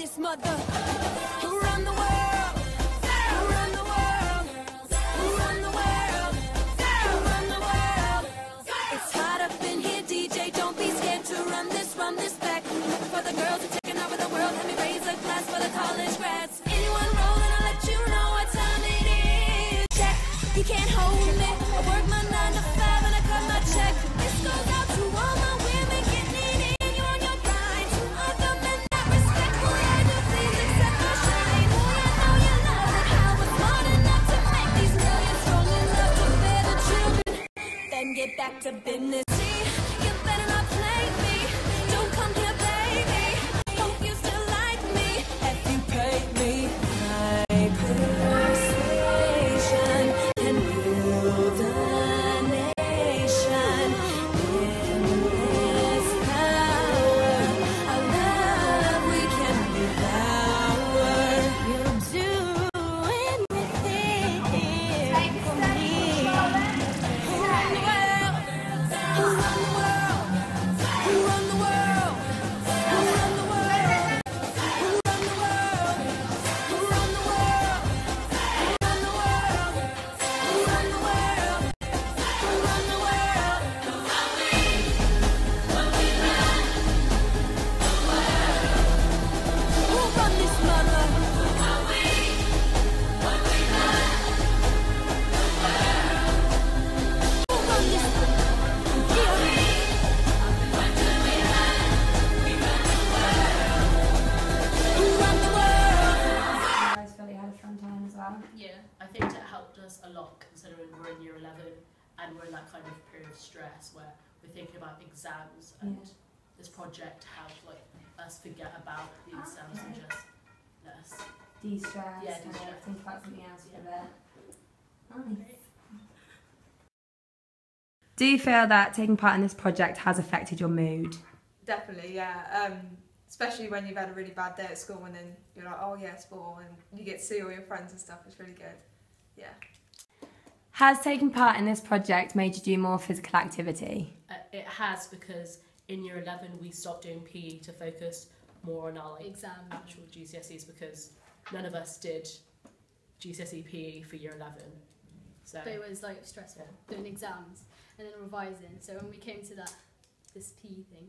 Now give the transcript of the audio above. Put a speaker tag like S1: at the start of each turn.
S1: this mother? The world? The world? The world? The world? It's hot up in here, DJ. Don't be scared to run this, run this. To business.
S2: Time?
S3: Yeah, I think it helped us a lot considering we're in year 11 and we're in that kind of period of stress where we're thinking about exams and
S2: Yeah.
S3: this project helped like us forget about the exams and just let us.
S2: De-stress,
S3: Yeah, de-stress.
S2: think about something else for a
S3: Yeah.
S2: bit. Nice. Do you feel that taking part in this project has affected your mood?
S4: Definitely, yeah. Um, especially when you've had a really bad day at school and then you're like, oh yeah, sport, and you get to see all your friends and stuff. It's really good. Yeah.
S2: Has taking part in this project made you do more physical activity?
S3: Uh, it has because in year 11 we stopped doing PE to focus more on our like
S5: exam.
S3: actual GCSEs because none of us did GCSE PE E for year 11. So
S5: But it was like stressful doing exams and then revising. So when we came to that, this P thing,